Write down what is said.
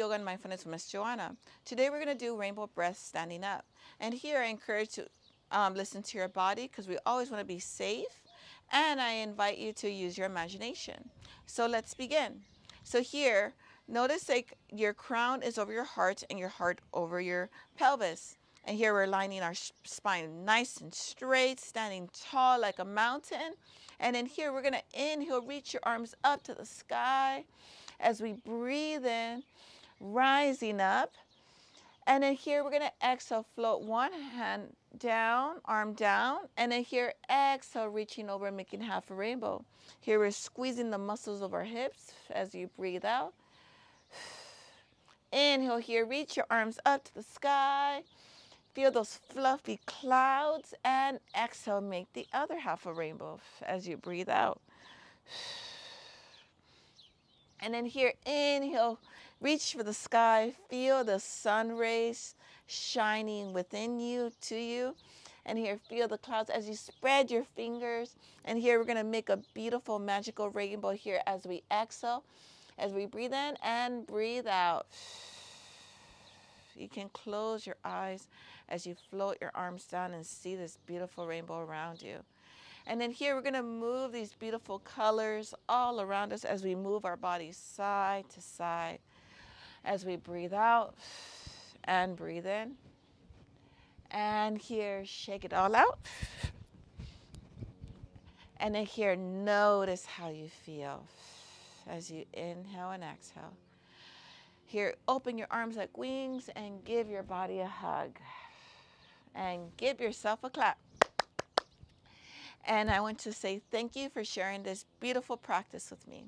Yoga and Mindfulness with Miss Johana. Today we're going to do rainbow breath standing up. And here I encourage you to um, listen to your body because we always want to be safe. And I invite you to use your imagination. So let's begin. So here, notice like your crown is over your heart and your heart over your pelvis. And here we're lining our spine nice and straight, standing tall like a mountain. And then here we're going to inhale, reach your arms up to the sky as we breathe in, rising up. And then here we're going to exhale, float one hand down, arm down. And then here, exhale, reaching over, making half a rainbow. Here we're squeezing the muscles of our hips as you breathe out. Inhale here, reach your arms up to the sky. Feel those fluffy clouds and exhale, make the other half a rainbow as you breathe out. And then here, inhale, reach for the sky, feel the sun rays shining within you, to you. And here, feel the clouds as you spread your fingers. And here, we're gonna make a beautiful magical rainbow here as we exhale, as we breathe in and breathe out. You can close your eyes as you float your arms down and see this beautiful rainbow around you. And then here we're going to move these beautiful colors all around us as we move our bodies side to side. As we breathe out and breathe in. And here, shake it all out. And then here, notice how you feel as you inhale and exhale. Here, open your arms like wings and give your body a hug. And give yourself a clap. And I want to say thank you for sharing this beautiful practice with me.